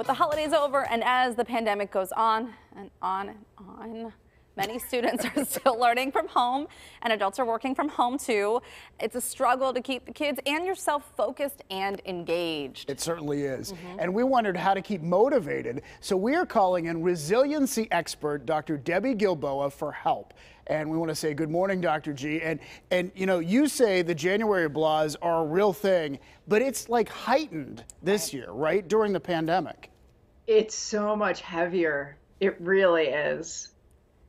With the holidays over and as the pandemic goes on and on and on, many students are still learning from home and adults are working from home too. It's a struggle to keep the kids and yourself focused and engaged. It certainly is. Mm-hmm. And we wondered how to keep motivated. So we are calling in resiliency expert Dr. Debbie Gilboa for help. And we want to say good morning, Dr. G. And and you know, you say the January blahs are a real thing, but it's like heightened this year, right? During the pandemic. It's so much heavier. It really is.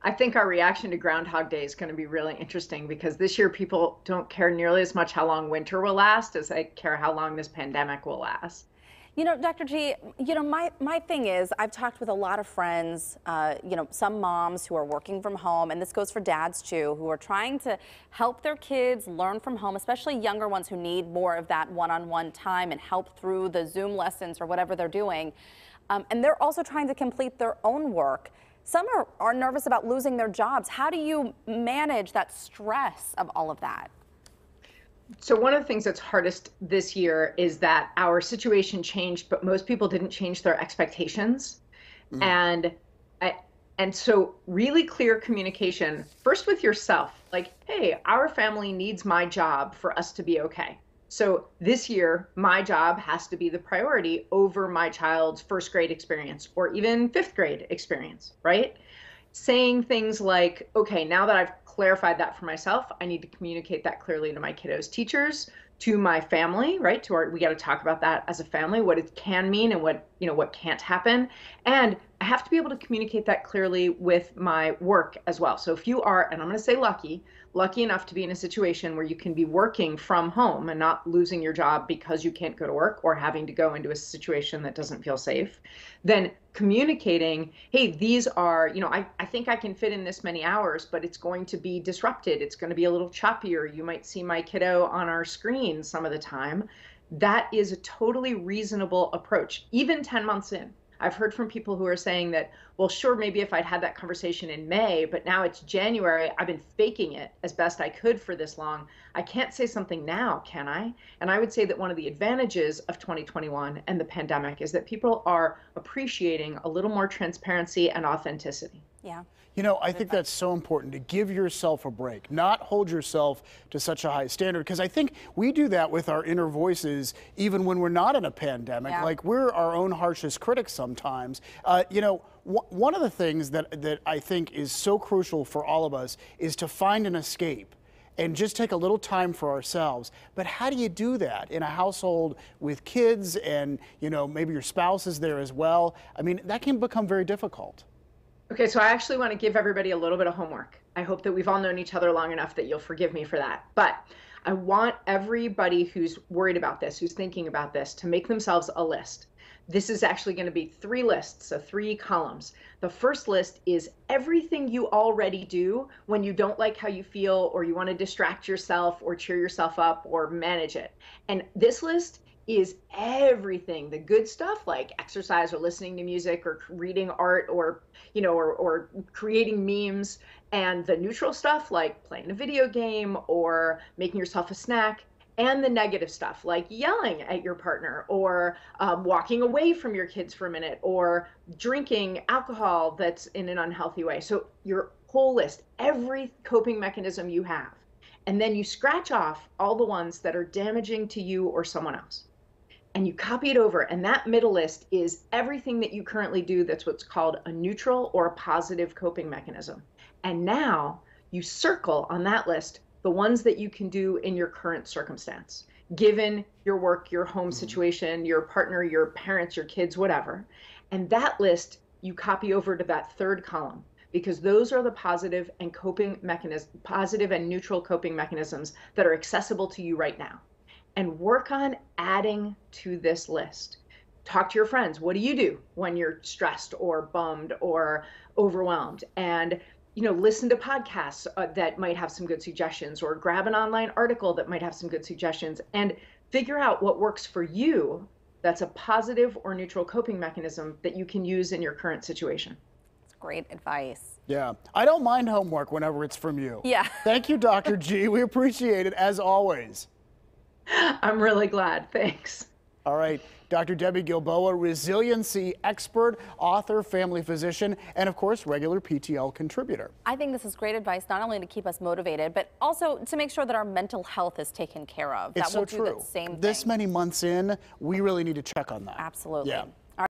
I think our reaction to Groundhog Day is going to be really interesting because this year people don't care nearly as much how long winter will last as they care how long this pandemic will last. You know, Dr. G, you know, my, my thing is, I've talked with a lot of friends, uh, you know, some moms who are working from home, and this goes for dads too, who are trying to help their kids learn from home, especially younger ones who need more of that one on one time and help through the Zoom lessons or whatever they're doing. Um, and they're also trying to complete their own work. Some are, are nervous about losing their jobs. How do you manage that stress of all of that? So, one of the things that's hardest this year is that our situation changed, but most people didn't change their expectations. Mm. And I, and so really clear communication first with yourself like hey our family needs my job for us to be okay so this year my job has to be the priority over my child's first grade experience or even fifth grade experience right? Saying things like okay now that i've clarified that for myself i need to communicate that clearly to my kiddos. Teachers to my family right? To our we got to talk about that as a family what it can mean and what you know what can't happen. And i have to be able to communicate that clearly with my work as well. So if you are and i'm going to say lucky lucky enough to be in a situation where you can be working from home and not losing your job because you can't go to work or having to go into a situation that doesn't feel safe then communicating hey these are you know I, I think i can fit in this many hours but it's going to be disrupted. It's going to be a little choppier. You might see my kiddo on our screen some of the time. That is a totally reasonable approach even 10 months in I've heard from people who are saying that, well, sure, maybe if I'd had that conversation in May, but now it's January, I've been faking it as best I could for this long. I can't say something now, can I? And I would say that one of the advantages of 2021 and the pandemic is that people are appreciating a little more transparency and authenticity. Yeah. You know, I think that's so important to give yourself a break, not hold yourself to such a high standard. Because I think we do that with our inner voices, even when we're not in a pandemic. Yeah. Like we're our own harshest critics sometimes. Uh, you know, one of the things that, that I think is so crucial for all of us is to find an escape and just take a little time for ourselves. But how do you do that in a household with kids and, you know, maybe your spouse is there as well? I mean, that can become very difficult. Okay, so I actually want to give everybody a little bit of homework. I hope that we've all known each other long enough that you'll forgive me for that. But I want everybody who's worried about this, who's thinking about this, to make themselves a list. This is actually going to be three lists, so three columns. The first list is everything you already do when you don't like how you feel, or you want to distract yourself, or cheer yourself up, or manage it. And this list is everything. The good stuff like exercise or listening to music or reading art or you know or, or creating memes. And the neutral stuff like playing a video game or making yourself a snack. And the negative stuff like yelling at your partner or um, walking away from your kids for a minute or drinking alcohol that's in an unhealthy way. So your whole list every coping mechanism you have. And then you scratch off all the ones that are damaging to you or someone else and you copy it over and that middle list is everything that you currently do that's what's called a neutral or a positive coping mechanism. And now you circle on that list the ones that you can do in your current circumstance given your work your home mm-hmm. situation your partner your parents your kids whatever. And that list you copy over to that third column because those are the positive and coping mechanism positive and neutral coping mechanisms that are accessible to you right now and work on adding to this list. Talk to your friends. What do you do when you're stressed or bummed or overwhelmed? And you know, listen to podcasts uh, that might have some good suggestions or grab an online article that might have some good suggestions and figure out what works for you that's a positive or neutral coping mechanism that you can use in your current situation. It's great advice. Yeah, I don't mind homework whenever it's from you. Yeah. Thank you, Dr. G. We appreciate it as always. I'm really glad. Thanks. All right, Dr. Debbie Gilboa, resiliency expert, author, family physician, and of course, regular PTL contributor. I think this is great advice, not only to keep us motivated, but also to make sure that our mental health is taken care of. It's that so will true. do the same This thing. many months in, we really need to check on that. Absolutely. Yeah.